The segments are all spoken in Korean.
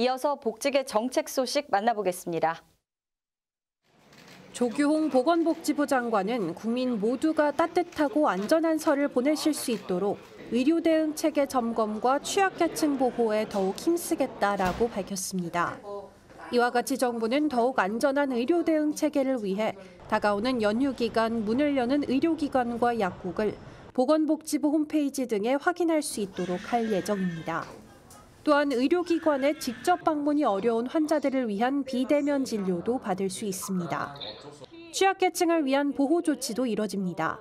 이어서 복직의 정책 소식 만나보겠습니다. 조규홍 보건복지부 장관은 국민 모두가 따뜻하고 안전한 설을 보내실 수 있도록 의료 대응 체계 점검과 취약계층 보호에 더욱 힘쓰겠다라고 밝혔습니다. 이와 같이 정부는 더욱 안전한 의료 대응 체계를 위해 다가오는 연휴 기간 문을 여는 의료기관과 약국을 보건복지부 홈페이지 등에 확인할 수 있도록 할 예정입니다. 또한 의료기관에 직접 방문이 어려운 환자들을 위한 비대면 진료도 받을 수 있습니다. 취약계층을 위한 보호 조치도 이뤄집니다.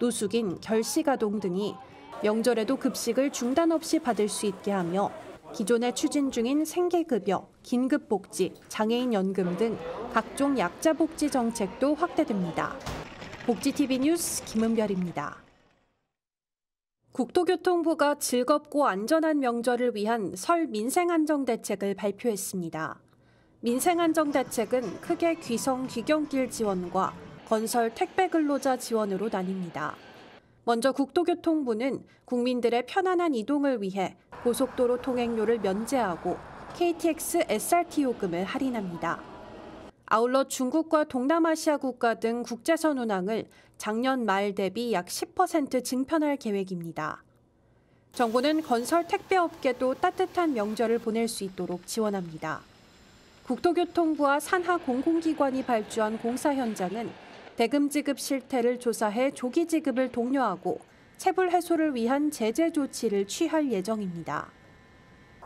노숙인, 결식아동 등이 명절에도 급식을 중단 없이 받을 수 있게 하며 기존에 추진 중인 생계급여, 긴급복지, 장애인연금 등 각종 약자복지 정책도 확대됩니다. 복지TV 뉴스 김은별입니다. 국토교통부가 즐겁고 안전한 명절을 위한 설 민생안정 대책을 발표했습니다. 민생안정 대책은 크게 귀성 귀경길 지원과 건설 택배 근로자 지원으로 나뉩니다. 먼저 국토교통부는 국민들의 편안한 이동을 위해 고속도로 통행료를 면제하고 KTX SRT 요금을 할인합니다. 아울러 중국과 동남아시아 국가 등 국제선 운항을 작년 말 대비 약 10% 증편할 계획입니다. 정부는 건설 택배업계도 따뜻한 명절을 보낼 수 있도록 지원합니다. 국토교통부와 산하 공공기관이 발주한 공사 현장은 대금 지급 실태를 조사해 조기 지급을 독려하고 체불 해소를 위한 제재 조치를 취할 예정입니다.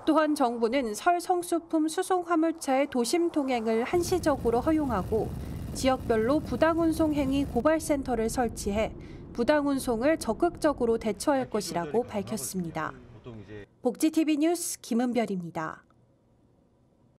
또한 정부는 설 성수품 수송 화물차의 도심 통행을 한시적으로 허용하고 지역별로 부당운송 행위 고발센터를 설치해 부당운송을 적극적으로 대처할 것이라고 밝혔습니다. 복지TV 뉴스 김은별입니다.